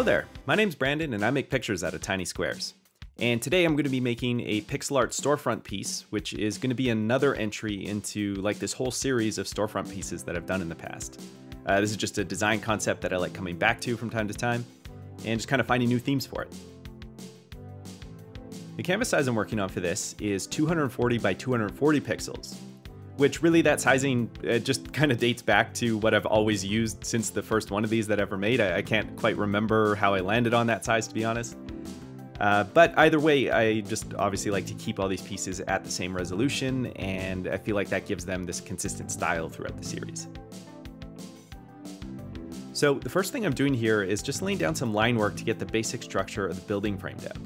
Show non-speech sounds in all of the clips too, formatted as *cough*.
Hello there, my name's Brandon and I make pictures out of tiny squares. And today I'm going to be making a pixel art storefront piece, which is going to be another entry into like this whole series of storefront pieces that I've done in the past. Uh, this is just a design concept that I like coming back to from time to time and just kind of finding new themes for it. The canvas size I'm working on for this is 240 by 240 pixels, which really that sizing uh, just kind of dates back to what I've always used since the first one of these that I ever made. I, I can't quite remember how I landed on that size to be honest. Uh, but either way, I just obviously like to keep all these pieces at the same resolution, and I feel like that gives them this consistent style throughout the series. So the first thing I'm doing here is just laying down some line work to get the basic structure of the building framed out.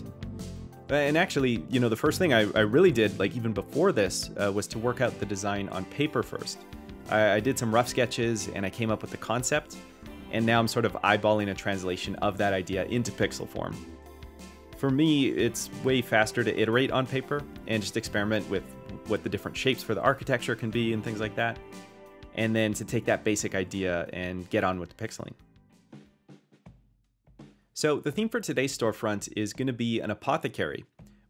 And actually, you know, the first thing I, I really did, like even before this, uh, was to work out the design on paper first. I, I did some rough sketches and I came up with the concept, and now I'm sort of eyeballing a translation of that idea into pixel form. For me, it's way faster to iterate on paper and just experiment with what the different shapes for the architecture can be and things like that. And then to take that basic idea and get on with the pixeling. So the theme for today's storefront is going to be an apothecary,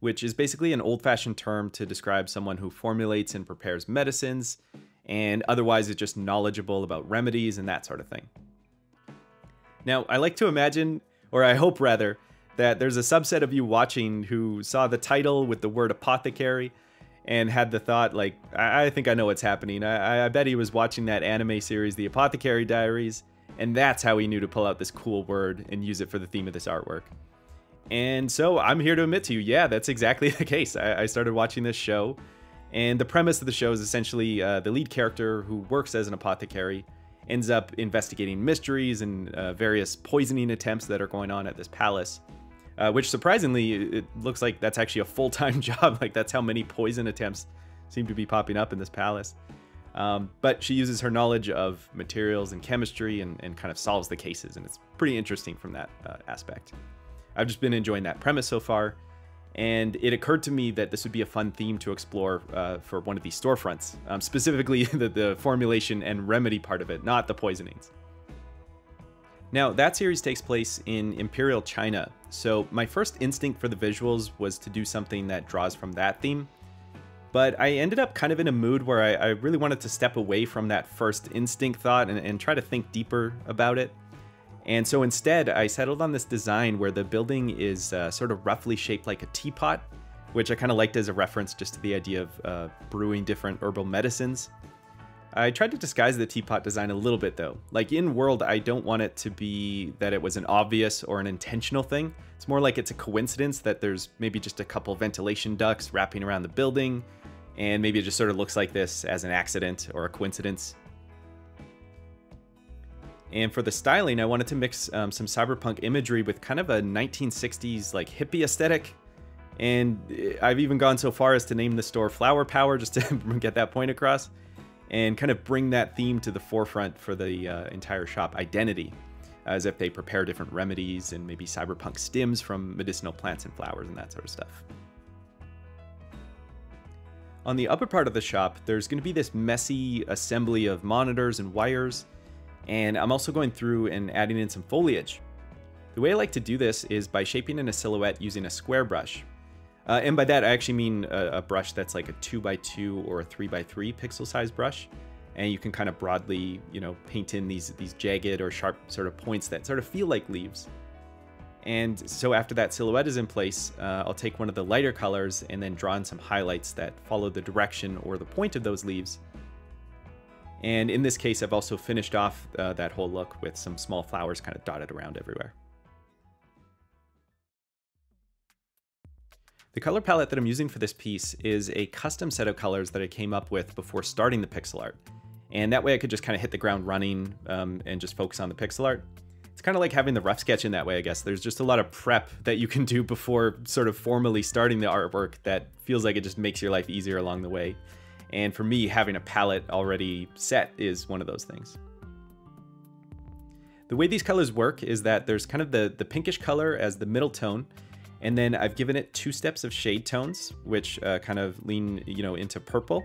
which is basically an old-fashioned term to describe someone who formulates and prepares medicines, and otherwise is just knowledgeable about remedies and that sort of thing. Now, I like to imagine, or I hope rather, that there's a subset of you watching who saw the title with the word apothecary and had the thought like i, I think i know what's happening I, I bet he was watching that anime series the apothecary diaries and that's how he knew to pull out this cool word and use it for the theme of this artwork and so i'm here to admit to you yeah that's exactly *laughs* the case i, I started watching this show and the premise of the show is essentially uh, the lead character who works as an apothecary ends up investigating mysteries and uh, various poisoning attempts that are going on at this palace uh, which surprisingly, it looks like that's actually a full-time *laughs* job. like that's how many poison attempts seem to be popping up in this palace. Um, but she uses her knowledge of materials and chemistry and, and, kind of solves the cases, and it's pretty interesting from that uh, aspect. I've just been enjoying that premise so far, and it occurred to me that this would be a fun theme to explore uh, for one of these storefronts, um, specifically *laughs* the, the formulation and remedy part of it, not the poisonings. Now, that series takes place in Imperial China, so my first instinct for the visuals was to do something that draws from that theme. But I ended up kind of in a mood where I, I really wanted to step away from that first instinct thought and, and try to think deeper about it. And so instead, I settled on this design where the building is uh, sort of roughly shaped like a teapot, which I kind of liked as a reference just to the idea of uh, brewing different herbal medicines. I tried to disguise the teapot design a little bit though. Like in World, I don't want it to be that it was an obvious or an intentional thing. It's more like it's a coincidence that there's maybe just a couple ventilation ducts wrapping around the building, and maybe it just sort of looks like this as an accident or a coincidence. And for the styling, I wanted to mix um, some cyberpunk imagery with kind of a 1960s like hippie aesthetic. And eh, I've even gone so far as to name the store Flower Power *laughs* just to get that point across and kind of bring that theme to the forefront for the uh, entire shop identity, as if they prepare different remedies and maybe cyberpunk stims from medicinal plants and flowers and that sort of stuff. On the upper part of the shop, there's going to be this messy assembly of monitors and wires, and I'm also going through and adding in some foliage. The way I like to do this is by shaping in a silhouette using a square brush, uh, and by that, I actually mean a, a, brush that's like a 2x2 or a 3x3 pixel size brush. And you can kind of broadly, you know, paint in these, these jagged or sharp sort of points that sort of feel like leaves. And so after that silhouette is in place, uh, I'll take one of the lighter colors and then draw in some highlights that follow the direction or the point of those leaves. And in this case, I've also finished off uh, that whole look with some small flowers kind of dotted around everywhere. The color palette that I'm using for this piece is a custom set of colors that I came up with before starting the pixel art. And that way I could just kind of hit the ground running um, and just focus on the pixel art. It's kind of like having the rough sketch in that way, I guess. There's just a lot of prep that you can do before sort of formally starting the artwork that feels like it just makes your life easier along the way. And for me, having a palette already set is one of those things. The way these colors work is that there's kind of the, the pinkish color as the middle tone, and then I've given it two steps of shade tones, which uh, kind of lean, you know, into purple.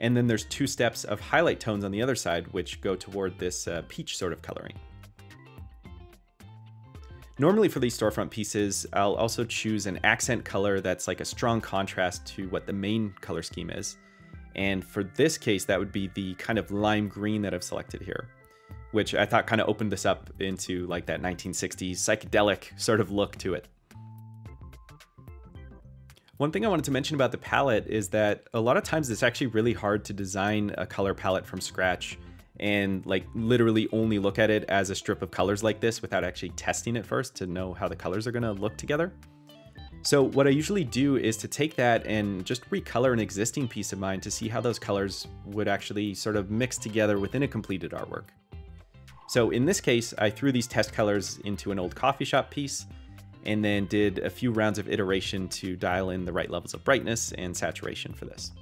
And then there's two steps of highlight tones on the other side, which go toward this uh, peach sort of coloring. Normally for these storefront pieces, I'll also choose an accent color that's like a strong contrast to what the main color scheme is. And for this case, that would be the kind of lime green that I've selected here, which I thought kind of opened this up into like that 1960s psychedelic sort of look to it. One thing I wanted to mention about the palette is that a lot of times it's actually really hard to design a color palette from scratch and like literally only look at it as a strip of colors like this without actually testing it first to know how the colors are gonna look together. So what I usually do is to take that and just recolor an existing piece of mine to see how those colors would actually sort of mix together within a completed artwork. So in this case, I threw these test colors into an old coffee shop piece and then did a few rounds of iteration to dial in the right levels of brightness and saturation for this.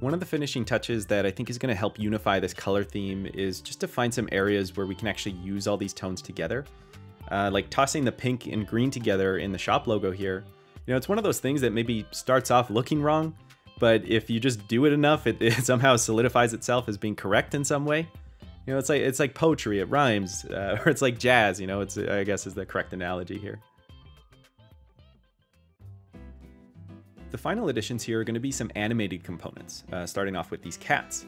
One of the finishing touches that I think is going to help unify this color theme is just to find some areas where we can actually use all these tones together. Uh, like tossing the pink and green together in the shop logo here. You know, it's one of those things that maybe starts off looking wrong, but if you just do it enough, it, *laughs* it somehow solidifies itself as being correct in some way. You know, it's like it's like poetry. It rhymes, *laughs* uh, or it's like jazz. You know, it's I guess is the correct analogy here. The final additions here are going to be some animated components, uh, starting off with these cats.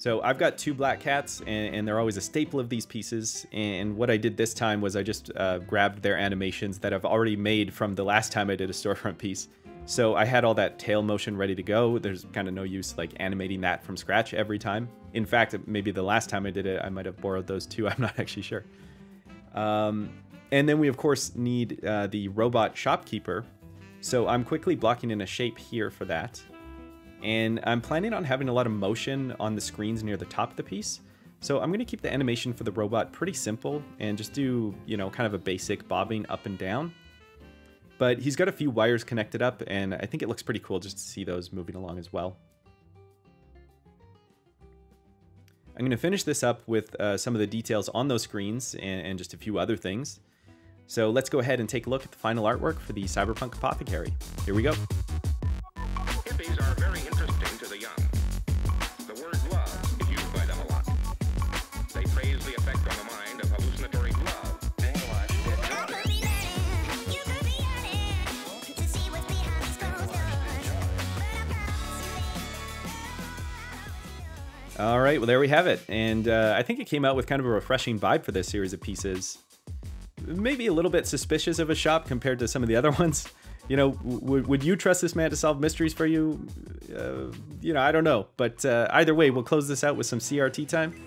So I've got two black cats, and, and, they're always a staple of these pieces. And what I did this time was I just uh, grabbed their animations that I've already made from the last time I did a *laughs* storefront piece. So I had all that tail motion ready to go. There's kind of no use like animating that from scratch every time. In fact, maybe the last time I did it, I might have borrowed those two. *laughs* I'm not actually sure. Um, and then we of course need uh, the robot shopkeeper. So I'm quickly blocking in a shape here for that. And I'm planning on having a lot of motion on the screens near the top of the piece. So I'm going to keep the animation for the robot pretty simple and just do, you know, kind of a basic bobbing up and down. But he's got a few wires connected up, and I think it looks pretty cool just to see those moving along as well. I'm going to finish this up with uh, some of the details on those screens and, and just a few other things. So let's go ahead and take a look at the final artwork for the Cyberpunk Apothecary. Here we go. All right, well, there we have it. And uh, I think it came out with kind of a refreshing vibe for this series of pieces. Maybe a little bit suspicious of a shop compared to some of the other *laughs* ones. You know, would you trust this man to solve mysteries for you? Uh, you know, I don't know. But uh, either way, we'll close this out with some CRT time.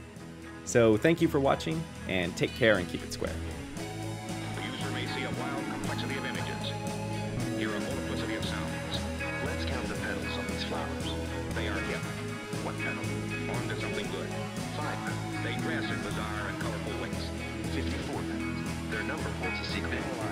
So thank you for watching, and take care and keep it square. It's a secret.